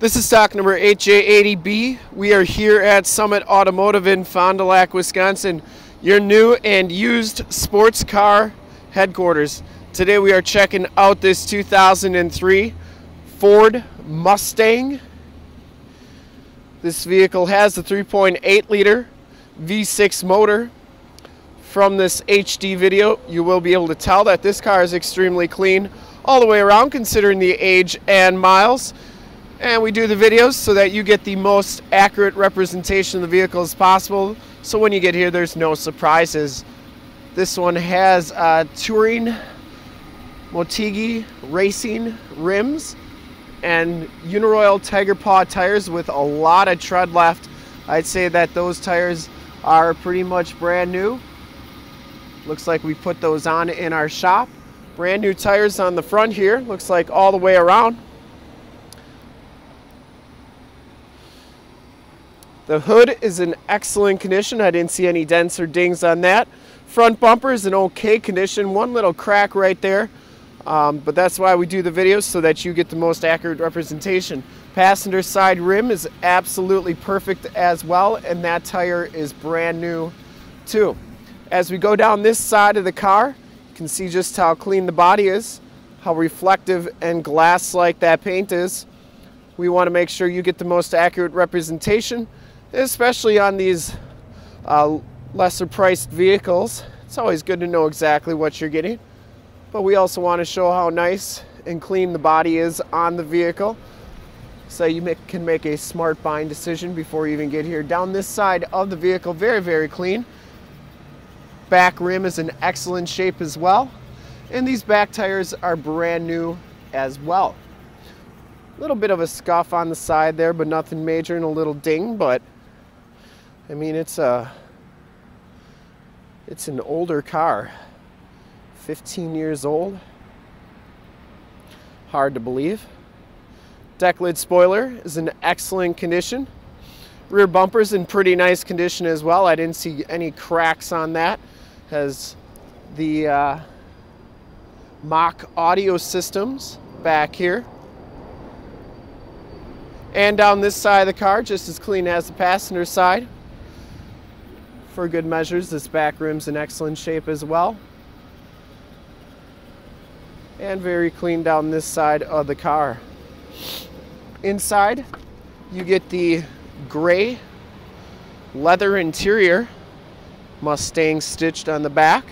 This is stock number 8J80B. We are here at Summit Automotive in Fond du Lac, Wisconsin, your new and used sports car headquarters. Today we are checking out this 2003 Ford Mustang. This vehicle has a 3.8 liter V6 motor. From this HD video, you will be able to tell that this car is extremely clean all the way around considering the age and miles. And we do the videos so that you get the most accurate representation of the vehicle as possible. So when you get here, there's no surprises. This one has uh, Touring Motegi Racing rims and Uniroyal Tiger Paw tires with a lot of tread left. I'd say that those tires are pretty much brand new. Looks like we put those on in our shop. Brand new tires on the front here. Looks like all the way around. The hood is in excellent condition. I didn't see any dents or dings on that. Front bumper is in okay condition. One little crack right there. Um, but that's why we do the videos so that you get the most accurate representation. Passenger side rim is absolutely perfect as well and that tire is brand new too. As we go down this side of the car, you can see just how clean the body is, how reflective and glass-like that paint is. We want to make sure you get the most accurate representation, especially on these uh, lesser priced vehicles. It's always good to know exactly what you're getting, but we also want to show how nice and clean the body is on the vehicle so you make, can make a smart buying decision before you even get here. Down this side of the vehicle, very, very clean. Back rim is in excellent shape as well. And these back tires are brand new as well. A little bit of a scuff on the side there, but nothing major and a little ding, but I mean, it's a, it's an older car, 15 years old. Hard to believe. Deck lid spoiler is in excellent condition. Rear bumper's in pretty nice condition as well. I didn't see any cracks on that has the uh, Mach audio systems back here. And down this side of the car, just as clean as the passenger side. For good measures, this back rim's in excellent shape as well. And very clean down this side of the car. Inside, you get the gray leather interior Mustang stitched on the back.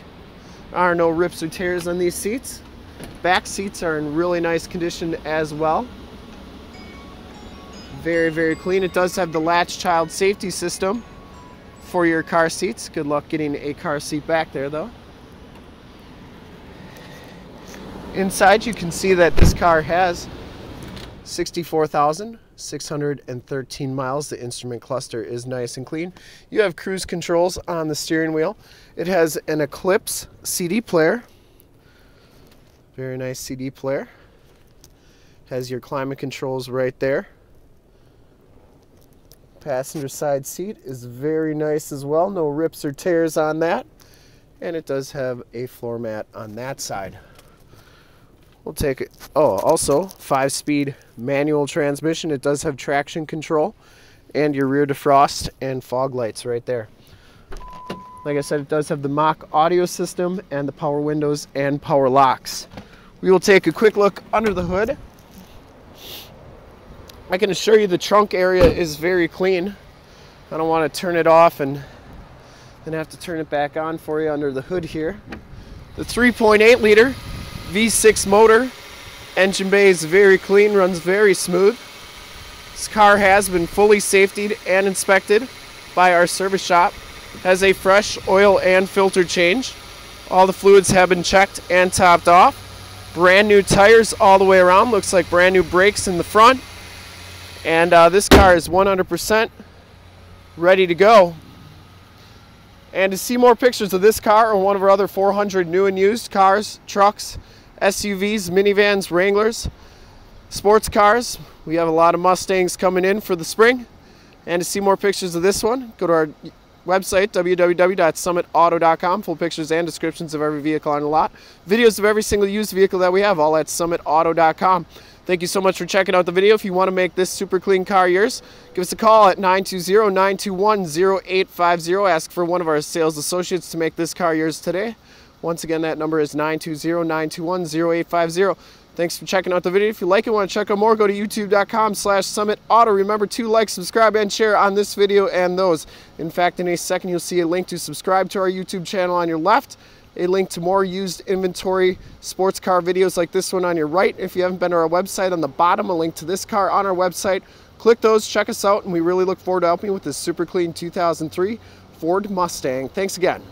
There are no rips or tears on these seats. Back seats are in really nice condition as well. Very, very clean. It does have the latch child safety system for your car seats. Good luck getting a car seat back there though. Inside you can see that this car has 64,000 613 miles. The instrument cluster is nice and clean. You have cruise controls on the steering wheel. It has an Eclipse CD player. Very nice CD player. Has your climate controls right there. Passenger side seat is very nice as well. No rips or tears on that. And it does have a floor mat on that side. We'll take it. Oh, also five speed manual transmission. It does have traction control and your rear defrost and fog lights right there. Like I said, it does have the Mach audio system and the power windows and power locks. We will take a quick look under the hood. I can assure you the trunk area is very clean. I don't want to turn it off and then have to turn it back on for you under the hood here. The 3.8 liter V6 motor. Engine bay is very clean, runs very smooth. This car has been fully safetied and inspected by our service shop. Has a fresh oil and filter change. All the fluids have been checked and topped off. Brand new tires all the way around. Looks like brand new brakes in the front. And uh, this car is 100% ready to go. And to see more pictures of this car or one of our other 400 new and used cars, trucks, SUVs, minivans, Wranglers, sports cars. We have a lot of Mustangs coming in for the spring. And to see more pictures of this one, go to our website, www.summitauto.com. Full pictures and descriptions of every vehicle on the lot. Videos of every single used vehicle that we have, all at summitauto.com. Thank you so much for checking out the video. If you want to make this super clean car yours, give us a call at 920-921-0850. Ask for one of our sales associates to make this car yours today. Once again, that number is 920-921-0850. Thanks for checking out the video. If you like it, want to check out more, go to youtube.com slash summit auto. Remember to like, subscribe, and share on this video and those. In fact, in a second, you'll see a link to subscribe to our YouTube channel on your left a link to more used inventory sports car videos like this one on your right. If you haven't been to our website on the bottom, a link to this car on our website. Click those, check us out, and we really look forward to helping you with this super clean 2003 Ford Mustang. Thanks again.